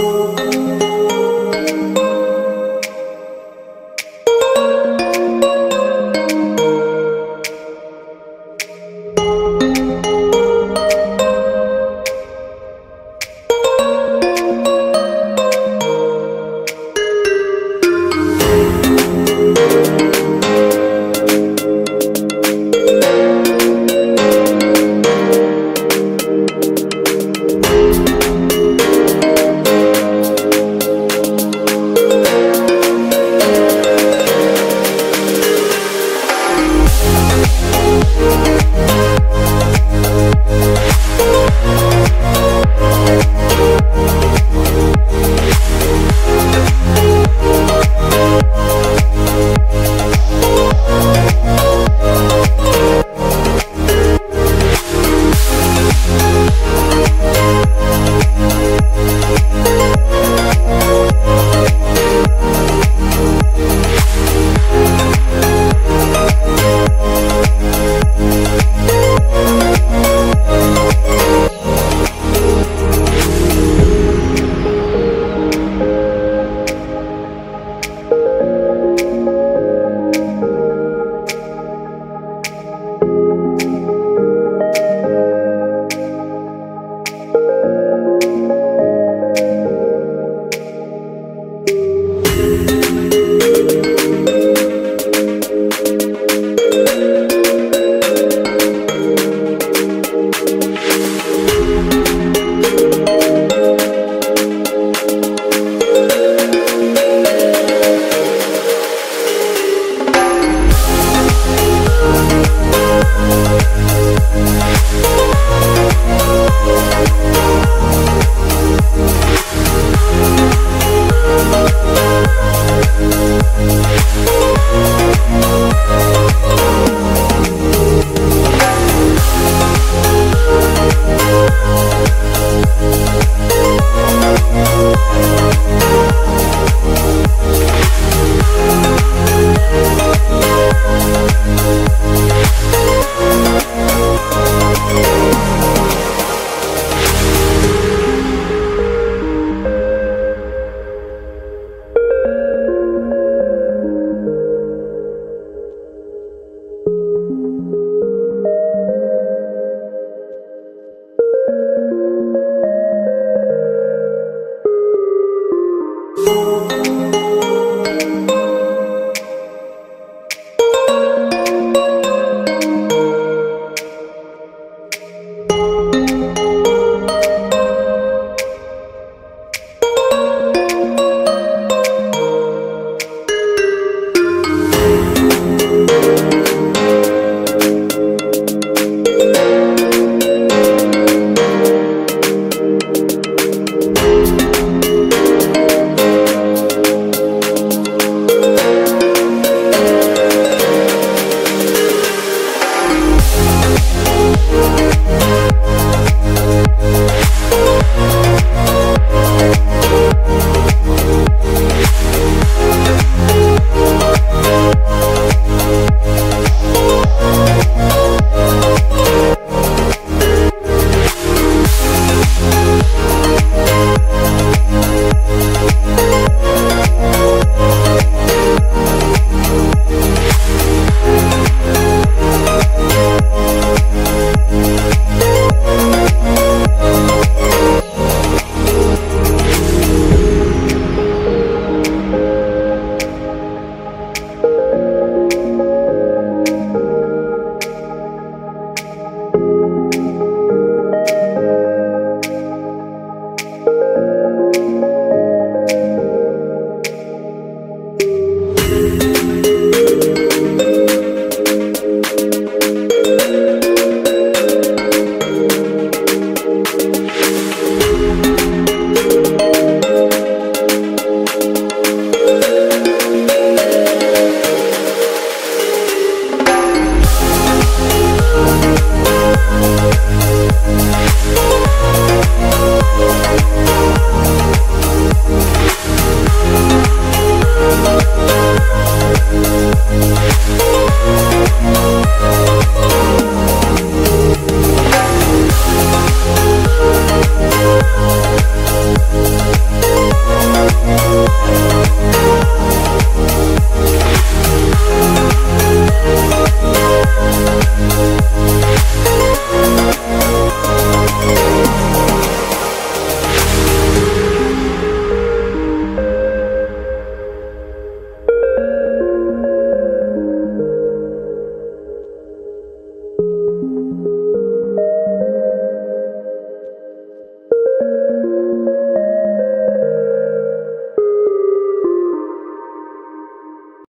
Música